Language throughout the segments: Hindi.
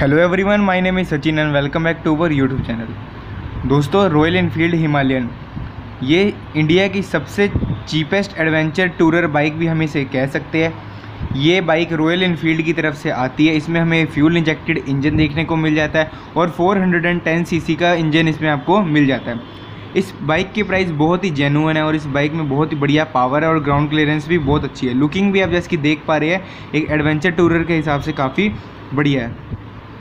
Hello everyone my name is Sachin and welcome back to our YouTube channel दोस्तों रॉयल इनफील्ड हिमालयन ये इंडिया की सबसे चीपेस्ट एडवेंचर टूरर बाइक भी हम इसे कह सकते हैं। ये बाइक रॉयल इनफील्ड की तरफ़ से आती है। इसमें हमें फ्यूल इंजेक्टेड इंजन देखने को मिल जाता है और 410 सीसी का इंजन इसमें आपको मिल जाता है। इस बाइक की प्राइस बहुत ही जेनुअन है और इस बाइक में बहुत ही बढ़िया पावर है और ग्राउंड क्लियरेंस भी बहुत अच्छी है। लुकिंग भी आप जैसे देख पा रहे हैं, एक एडवेंचर टूरर के हिसाब से काफ़ी बढ़िया है।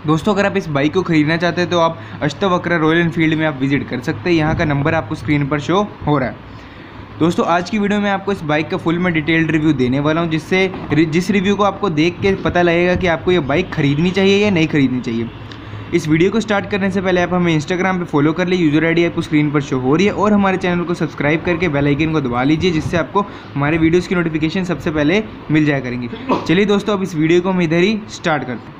दोस्तों, अगर आप इस बाइक को ख़रीदना चाहते हैं तो आप अष्टवक्र रॉयल इनफील्ड में आप विज़िट कर सकते हैं। यहाँ का नंबर आपको स्क्रीन पर शो हो रहा है। दोस्तों, आज की वीडियो में आपको इस बाइक का फुल में डिटेल्ड रिव्यू देने वाला हूँ, जिससे जिस रिव्यू को आपको देख के पता लगेगा कि आपको ये बाइक खरीदनी चाहिए या नहीं खरीदनी चाहिए। इस वीडियो को स्टार्ट करने से पहले आप हमें इंस्टाग्राम पे फॉलो कर लीजिए यूज़र आईडी आपको स्क्रीन पर शो हो रही है और हमारे चैनल को सब्सक्राइब करके बेल आइकन को दबा लीजिए, जिससे आपको हमारे वीडियोस की नोटिफिकेशन सबसे पहले मिल जाया करेंगी। चलिए दोस्तों, अब इस वीडियो को हम इधर ही स्टार्ट करते हैं।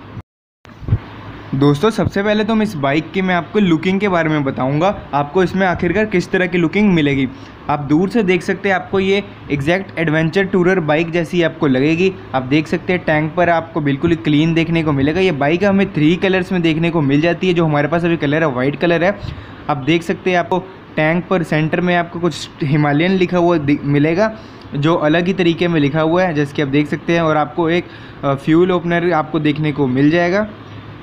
दोस्तों, सबसे पहले तो मैं इस बाइक की, मैं आपको लुकिंग के बारे में बताऊँगा। आपको इसमें आखिरकार किस तरह की लुकिंग मिलेगी। आप दूर से देख सकते हैं आपको ये एग्जैक्ट एडवेंचर टूरर बाइक जैसी आपको लगेगी। आप देख सकते हैं टैंक पर आपको बिल्कुल क्लीन देखने को मिलेगा। ये बाइक हमें थ्री कलर्स में देखने को मिल जाती है, जो हमारे पास अभी कलर है वाइट कलर है। आप देख सकते हैं आपको टैंक पर सेंटर में आपको कुछ हिमालयन लिखा हुआ मिलेगा, जो अलग ही तरीके में लिखा हुआ है, जैसे कि आप देख सकते हैं, और आपको एक फ्यूल ओपनर आपको देखने को मिल जाएगा।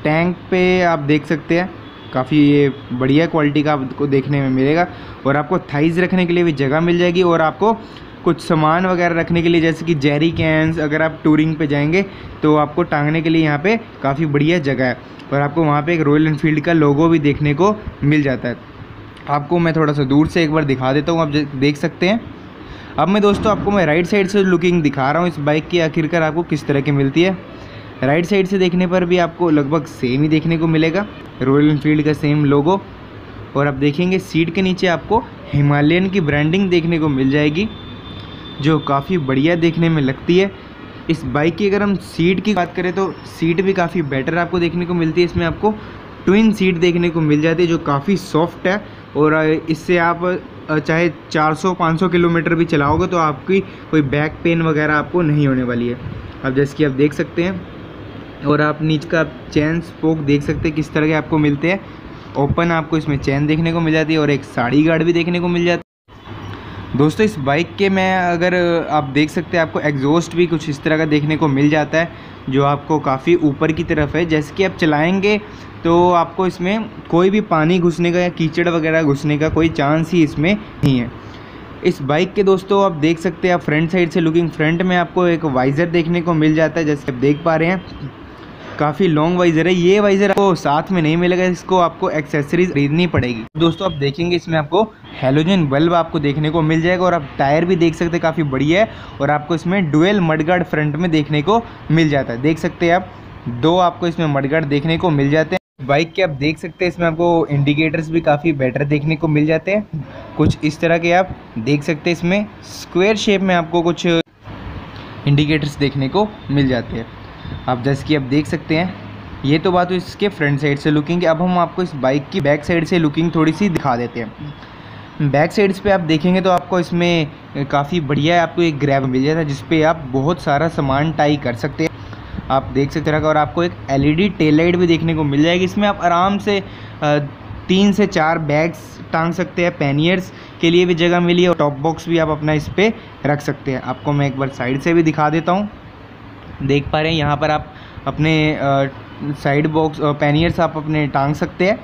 टैंक पे आप देख सकते हैं, काफ़ी ये बढ़िया क्वालिटी का आपको देखने में मिलेगा और आपको थाइज़ रखने के लिए भी जगह मिल जाएगी और आपको कुछ सामान वगैरह रखने के लिए जैसे कि जेरी कैंस अगर आप टूरिंग पे जाएँगे तो आपको टांगने के लिए यहाँ पे काफ़ी बढ़िया जगह है और आपको वहाँ पे एक रॉयल इनफील्ड का लोगो भी देखने को मिल जाता है। आपको मैं थोड़ा सा दूर से एक बार दिखा देता हूँ, आप देख सकते हैं। अब मैं दोस्तों आपको मैं राइट साइड से लुकिंग दिखा रहा हूँ, इस बाइक की आखिरकार आपको किस तरह की मिलती है। राइट साइड से देखने पर भी आपको लगभग सेम ही देखने को मिलेगा। रॉयल इनफील्ड का सेम लोगो और आप देखेंगे सीट के नीचे आपको हिमालयन की ब्रांडिंग देखने को मिल जाएगी, जो काफ़ी बढ़िया देखने में लगती है। इस बाइक की अगर हम सीट की बात करें तो सीट भी काफ़ी बेटर आपको देखने को मिलती है। इसमें आपको ट्विन सीट देखने को मिल जाती है, जो काफ़ी सॉफ्ट है। और इससे आप चाहे 400-500 किलोमीटर भी चलाओगे तो आपकी कोई बैक पेन वगैरह आपको नहीं होने वाली है। अब जैसे कि आप देख सकते हैं। और आप नीचे का चैन, स्पोक देख सकते हैं किस तरह के आपको मिलते हैं। ओपन आपको इसमें चैन देखने को मिल जाती है और एक साड़ी गार्ड भी देखने को मिल जाती है। दोस्तों, इस बाइक के मैं अगर आप देख सकते हैं, आपको एग्जॉस्ट भी कुछ इस तरह का देखने को मिल जाता है, जो आपको काफ़ी ऊपर की तरफ़ है। जैसे कि आप चलाएँगे तो आपको इसमें कोई भी पानी घुसने का या कीचड़ वगैरह घुसने का कोई चांस ही इसमें नहीं है। इस बाइक के दोस्तों, आप देख सकते हैं, आप फ्रंट साइड से लुकिंग, फ्रंट में आपको एक वाइज़र देखने को मिल जाता है, जैसे आप देख पा रहे हैं। काफ़ी लॉन्ग वाइज़र है। ये वाइज़र आपको साथ में नहीं मिलेगा, इसको आपको एक्सेसरीज खरीदनी पड़ेगी। दोस्तों, आप देखेंगे इसमें आपको हेलोजन बल्ब आपको देखने को मिल जाएगा और आप टायर भी देख सकते हैं, काफ़ी बढ़िया है और आपको इसमें डुएल मडगार्ड फ्रंट में देखने को मिल जाता है। देख सकते हैं आप, दो आपको इसमें मडगार्ड देखने को मिल जाते हैं। बाइक के आप देख सकते हैं, इसमें आपको इंडिकेटर्स भी काफ़ी बेटर देखने को मिल जाते हैं। कुछ इस तरह के आप देख सकते हैं, इसमें स्क्वायर शेप में आपको कुछ इंडिकेटर्स देखने को मिल जाते हैं। आप जैसे कि आप देख सकते हैं, ये तो बात इसके फ्रंट साइड से लुकिंग अब हम आपको इस बाइक की बैक साइड से लुकिंग थोड़ी सी दिखा देते हैं। बैक साइड्स पे आप देखेंगे तो आपको इसमें काफ़ी बढ़िया आपको एक ग्रैब मिल जाता है जिसपे आप बहुत सारा सामान टाई कर सकते हैं। आप देख सकते हैं और आपको एक एलईडी टेल लाइट भी देखने को मिल जाएगी, इसमें आप आराम से तीन से चार बैग्स टांग सकते हैं पैनियर्स के लिए भी जगह मिली है, और टॉप बॉक्स भी आप अपना इस पर रख सकते हैं। आपको मैं एक बार साइड से भी दिखा देता हूँ। देख पा रहे हैं। यहाँ पर आप अपने साइड बॉक्स और पैनियर्स आप अपने टांग सकते हैं।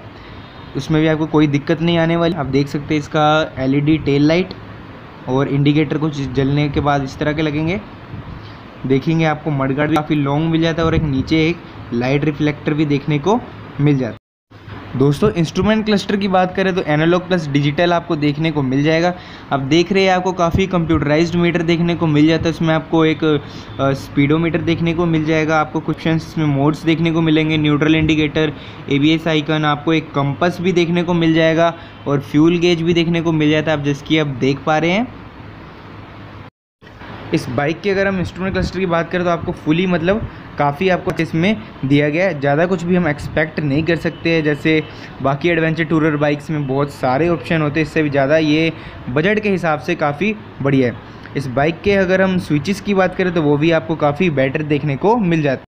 उसमें भी आपको कोई दिक्कत नहीं आने वाली। आप देख सकते हैं इसका एलईडी टेल लाइट और इंडिकेटर कुछ जलने के बाद इस तरह के लगेंगे। देखेंगे आपको मडगार्ड काफ़ी लॉन्ग मिल जाता है और एक नीचे एक लाइट रिफ्लेक्टर भी देखने को मिल जाता है। दोस्तों इंस्ट्रूमेंट क्लस्टर की बात करें तो एनालॉग प्लस डिजिटल आपको देखने को मिल जाएगा। अब देख रहे हैं आपको काफ़ी कंप्यूटराइज्ड मीटर देखने को मिल जाता है इसमें आपको एक स्पीडोमीटर देखने को मिल जाएगा, आपको कुछ इसमें मोड्स देखने को मिलेंगे न्यूट्रल इंडिकेटर एबीएस आइकन आपको एक कंपस भी देखने को मिल जाएगा और फ्यूल गेज भी देखने को मिल जाता है, आप जिसकी आप देख पा रहे हैं। इस बाइक की अगर हम इंस्ट्रूमेंट क्लस्टर की बात करें तो आपको फुली मतलब काफ़ी आपको इसमें दिया गया है। ज़्यादा कुछ भी हम एक्सपेक्ट नहीं कर सकते हैं। जैसे बाकी एडवेंचर टूरर बाइक्स में बहुत सारे ऑप्शन होते हैं। इससे भी ज़्यादा ये बजट के हिसाब से काफ़ी बढ़िया है। इस बाइक के अगर हम स्विचेस की बात करें तो वो भी आपको काफ़ी बेटर देखने को मिल जाता है।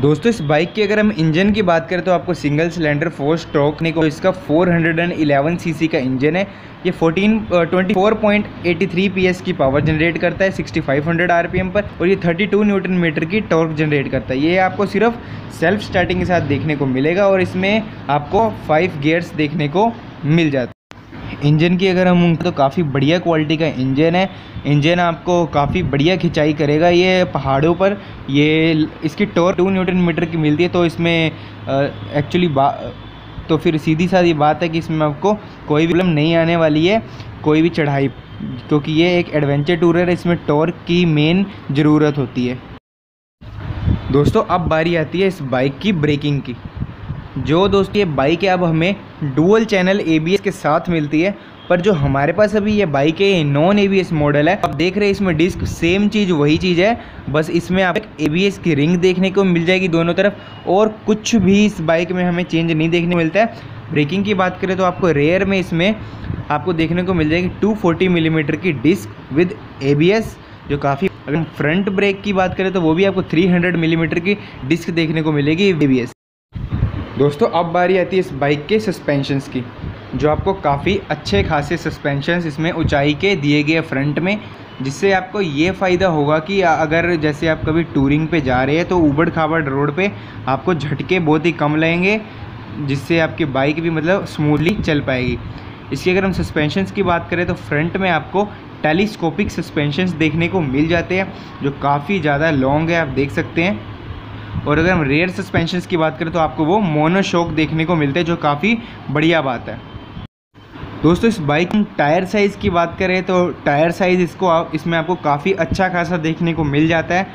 दोस्तों, इस बाइक की अगर हम इंजन की बात करें तो आपको सिंगल सिलेंडर फोर स्ट्रोक नहीं को इसका 411 सीसी का इंजन है। ये 14 24.83 पीएस की पावर जनरेट करता है 6500 आरपीएम पर, और ये 32 न्यूटन मीटर की टॉर्क जनरेट करता है। ये आपको सिर्फ़ सेल्फ स्टार्टिंग के साथ देखने को मिलेगा, और इसमें आपको फाइव गियर्स देखने को मिल जाता है। इंजन की अगर हम तो काफ़ी बढ़िया क्वालिटी का इंजन है। इंजन आपको काफ़ी बढ़िया खिंचाई करेगा ये पहाड़ों पर। ये इसकी टोर टू न्यूटन मीटर की मिलती है तो इसमें एक्चुअली बा तो फिर सीधी साधी बात है कि इसमें आपको कोई भी प्रॉब्लम नहीं आने वाली है, कोई भी चढ़ाई, क्योंकि ये एक एडवेंचर टूर है, इसमें टॉर्क की मेन ज़रूरत होती है। दोस्तों, अब बारी आती है इस बाइक की ब्रेकिंग की। जो दोस्तों ये बाइक है, अब हमें डुअल चैनल एबीएस के साथ मिलती है। पर जो हमारे पास अभी ये बाइक है, ये नॉन एबीएस मॉडल है, आप देख रहे हैं, इसमें डिस्क सेम चीज़, वही चीज़ है। बस इसमें आप एक ए की रिंग देखने को मिल जाएगी दोनों तरफ़, और कुछ भी इस बाइक में हमें चेंज नहीं देखने मिलता है। ब्रेकिंग की बात करें तो आपको रेयर में इसमें आपको देखने को मिल जाएगी 240 मिलीमीटर की डिस्क विद एबीएस जो काफ़ी अगर फ्रंट ब्रेक की बात करें तो वो भी आपको 300 मिलीमीटर की डिस्क देखने को मिलेगी एबीएस दोस्तों, अब बारी आती है इस बाइक के सस्पेंशंस की, जो आपको काफ़ी अच्छे खासे सस्पेंशंस इसमें ऊंचाई के दिए गए फ्रंट में, जिससे आपको ये फ़ायदा होगा कि अगर जैसे आप कभी टूरिंग पे जा रहे हैं तो ऊबड़ खाबड़ रोड पे आपको झटके बहुत ही कम लगेंगे, जिससे आपकी बाइक भी मतलब स्मूथली चल पाएगी। इसकी अगर हम सस्पेंशंस की बात करें तो फ्रंट में आपको टेलीस्कोपिक सस्पेंशंस देखने को मिल जाते हैं, जो काफ़ी ज़्यादा लॉन्ग है, आप देख सकते हैं। और अगर हम रेयर सस्पेंशन की बात करें तो आपको वो मोनोशोक देखने को मिलते हैं, जो काफ़ी बढ़िया बात है। दोस्तों, इस बाइक टायर साइज़ की बात करें तो टायर साइज़ इसको आप, इसमें आपको काफ़ी अच्छा खासा देखने को मिल जाता है।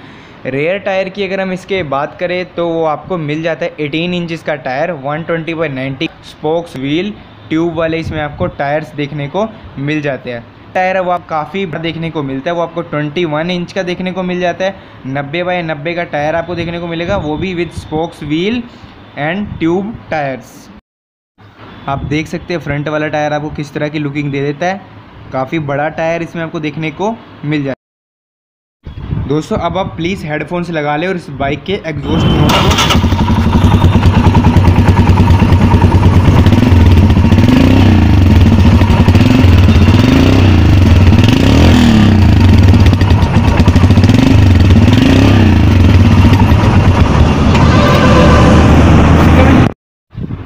रेयर टायर की अगर हम इसके बात करें तो वो आपको मिल जाता है 18 इंचज़ का tyre 120 twenty by ninety spokes wheel tube वाले इसमें आपको टायर्स देखने को मिल जाते हैं। टायर है वो आप काफ़ी बड़ा देखने को मिलता है, वो आपको 21 इंच का देखने को मिल जाता है 90 बाई 90 का टायर आपको देखने को मिलेगा, वो भी with spokes wheel and tube tyres आप देख सकते हैं फ्रंट वाला टायर आपको किस तरह की लुकिंग दे देता है, काफ़ी बड़ा टायर इसमें आपको देखने को मिल जाता है। दोस्तों, अब आप प्लीज़ हेडफोन्स लगा लें और इस बाइक के एग्जॉस्ट को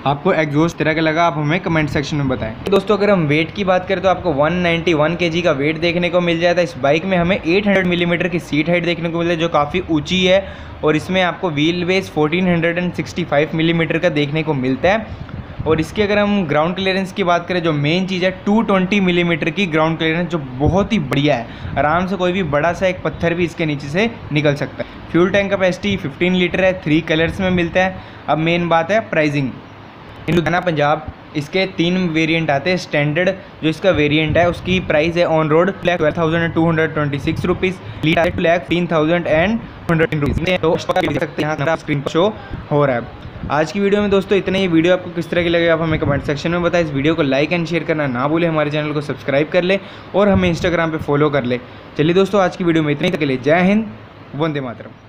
आपको एग्जॉस्ट तरह का लगा, आप हमें कमेंट सेक्शन में बताएँ। दोस्तों, अगर हम वेट की बात करें तो आपको 191 केजी का वेट देखने को मिल जाता है। इस बाइक में हमें 800 मिलीमीटर mm की सीट हाइट देखने को मिलता है, जो काफ़ी ऊँची है, और इसमें आपको व्हील बेस 1465 मिलीमीटर का देखने को मिलता है। और इसकी अगर हम ग्राउंड क्लियरेंस की बात करें, जो मेन चीज़ है 220 मिलीमीटर की ग्राउंड क्लियरेंस जो बहुत ही बढ़िया है। आराम से कोई भी बड़ा सा एक पत्थर भी इसके नीचे से निकल सकता है। फ्यूल टैंक कैपेसिटी 15 लीटर है थ्री कलर्स में मिलता है। अब मेन बात है प्राइजिंग लुधियाना पंजाब, इसके तीन वेरिएंट आते हैं स्टैंडर्ड जो इसका वेरिएंट है, उसकी प्राइस है on road twelve thousand two hundred twenty six rupees litre flag तीन थाउज़ेंड एंड हंड्रेड रुपीज़ सकते हैं स्क्रीन पर शो हो रहा है। आज की वीडियो में दोस्तों इतना ही। वीडियो आपको किस तरह की लगे, आप हमें कमेंट सेक्शन में बताएँ। इस वीडियो को लाइक एंड शेयर करना ना भूलें। हमारे चैनल को सब्सक्राइब कर ले और हमें इंस्टाग्राम पर फॉलो कर ले। चलिए दोस्तों, आज की वीडियो में इतने तक के लिए जय हिंद, वंदे मातरम।